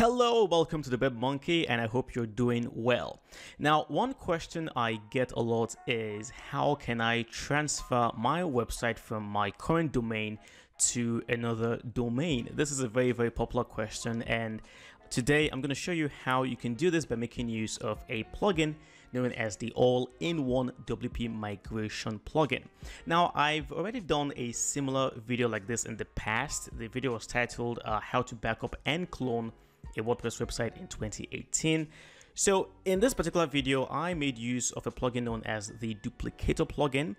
Hello, welcome to the Web Monkey, and I hope you're doing well. Now, one question I get a lot is how can I transfer my website from my current domain to another domain? This is a very, very popular question, and today I'm going to show you how you can do this by making use of a plugin known as the all-in-one WP migration plugin. Now, I've already done a similar video like this in the past. The video was titled uh, How to Backup and Clone a WordPress website in 2018. So in this particular video, I made use of a plugin known as the Duplicator plugin.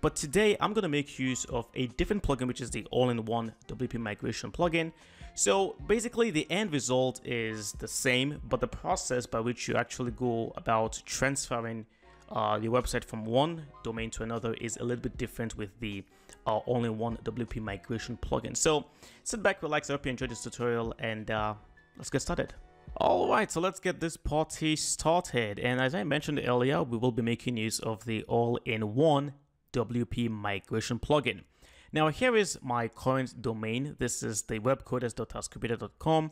But today I'm going to make use of a different plugin, which is the all-in-one WP migration plugin. So basically the end result is the same, but the process by which you actually go about transferring uh, your website from one domain to another is a little bit different with the uh, all-in-one WP migration plugin. So sit back, relax, I hope you enjoyed this tutorial and uh, let's get started. Alright, so let's get this party started. And as I mentioned earlier, we will be making use of the all-in-one WP migration plugin. Now here is my current domain. This is the webcoders.tascomputer.com.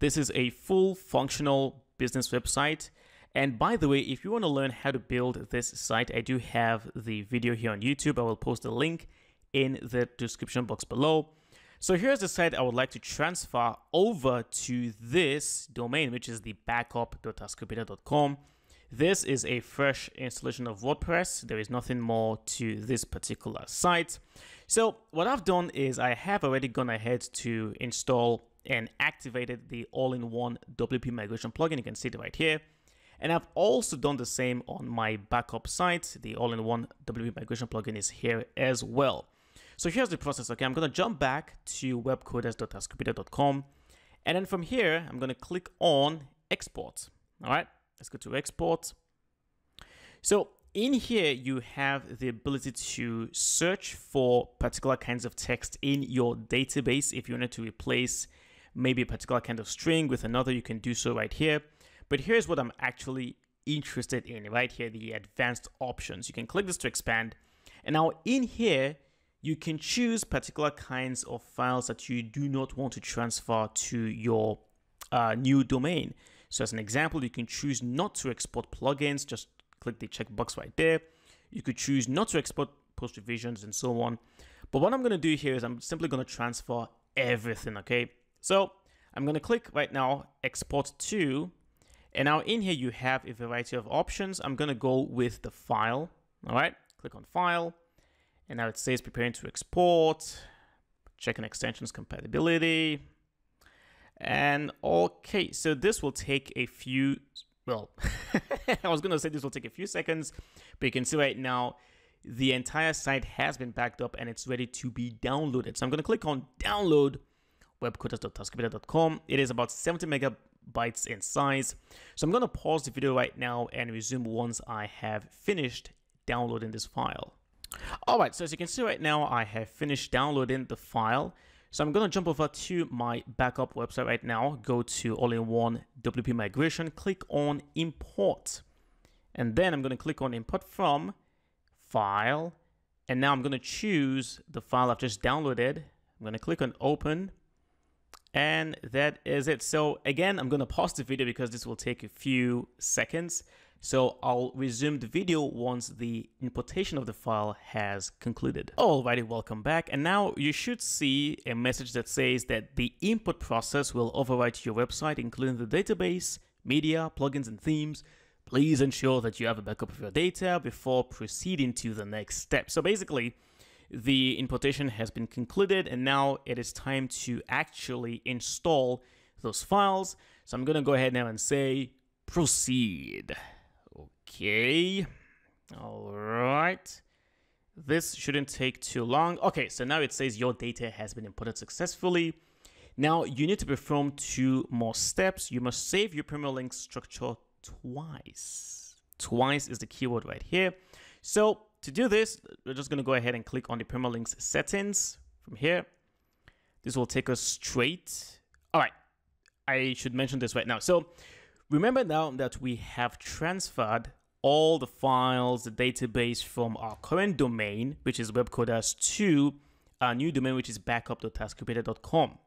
This is a full functional business website. And by the way, if you want to learn how to build this site, I do have the video here on YouTube. I will post the link in the description box below. So here's the site I would like to transfer over to this domain, which is the backup.tascomputer.com. This is a fresh installation of WordPress. There is nothing more to this particular site. So what I've done is I have already gone ahead to install and activated the all-in-one WP migration plugin. You can see it right here. And I've also done the same on my backup site. The all-in-one WP migration plugin is here as well. So here's the process, okay? I'm going to jump back to webcoders.tascomputer.com. And then from here, I'm going to click on export. All right, let's go to export. So in here, you have the ability to search for particular kinds of text in your database. If you wanted to replace maybe a particular kind of string with another, you can do so right here. But here's what I'm actually interested in right here, the advanced options. You can click this to expand. And now in here, you can choose particular kinds of files that you do not want to transfer to your uh, new domain. So as an example, you can choose not to export plugins, just click the checkbox right there. You could choose not to export post revisions and so on. But what I'm going to do here is I'm simply going to transfer everything, okay? So I'm going to click right now, export to, and now in here you have a variety of options. I'm going to go with the file, all right? Click on file, and now it says preparing to export, checking extensions compatibility. And okay, so this will take a few, well, I was gonna say this will take a few seconds, but you can see right now, the entire site has been backed up and it's ready to be downloaded. So I'm gonna click on download webcoders.tascomputer.com. It is about 70 megabytes in size. So I'm gonna pause the video right now and resume once I have finished downloading this file. All right, so as you can see right now, I have finished downloading the file. So I'm going to jump over to my backup website right now, go to all-in-one WP migration, click on import. And then I'm going to click on import from file. And now I'm going to choose the file I've just downloaded. I'm going to click on open. And that is it. So again, I'm going to pause the video because this will take a few seconds. So I'll resume the video once the importation of the file has concluded. Alrighty, welcome back. And now you should see a message that says that the import process will overwrite your website, including the database, media, plugins, and themes. Please ensure that you have a backup of your data before proceeding to the next step. So basically, the importation has been concluded and now it is time to actually install those files. So I'm going to go ahead now and say proceed. Okay. All right. This shouldn't take too long. Okay, so now it says your data has been imported successfully. Now you need to perform two more steps. You must save your permalink structure twice. Twice is the keyword right here. So to do this, we're just going to go ahead and click on the permalinks settings from here. This will take us straight. All right. I should mention this right now. So remember now that we have transferred all the files, the database from our current domain, which is webcoders, to our new domain, which is backup.tascomputer.com.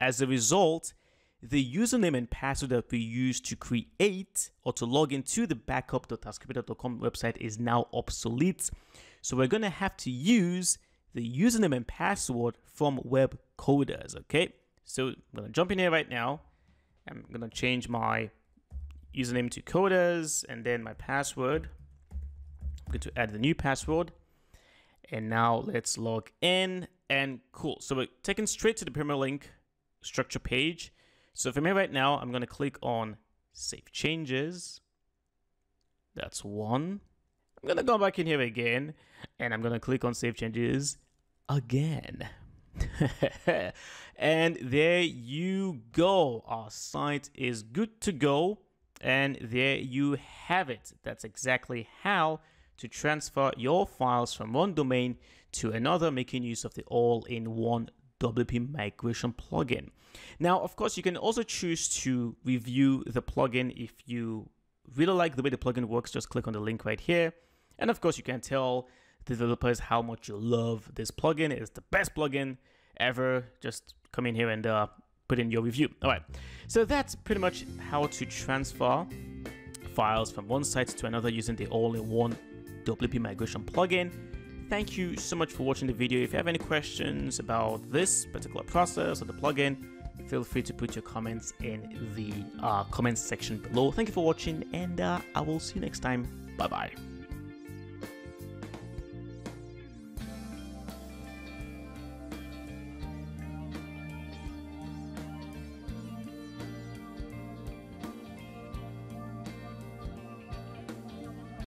As a result, the username and password that we use to create or to log into the backup.tascomputer.com website is now obsolete. So we're going to have to use the username and password from webcoders. Okay. So I'm going to jump in here right now. I'm going to change my username to coders and then my password. I'm going to add the new password. And now let's log in and cool. So we're taken straight to the Permalink structure page. So for me right now, I'm going to click on save changes. That's one. I'm going to go back in here again and I'm going to click on save changes again. and there you go. Our site is good to go. And there you have it. That's exactly how to transfer your files from one domain to another, making use of the all-in-one WP migration plugin. Now, of course, you can also choose to review the plugin if you really like the way the plugin works. Just click on the link right here. And of course, you can tell the developers how much you love this plugin. It's the best plugin ever. Just come in here and uh, put in your review. All right. So that's pretty much how to transfer files from one site to another using the all-in-one WP migration plugin. Thank you so much for watching the video. If you have any questions about this particular process or the plugin, feel free to put your comments in the uh, comments section below. Thank you for watching and uh, I will see you next time. Bye bye.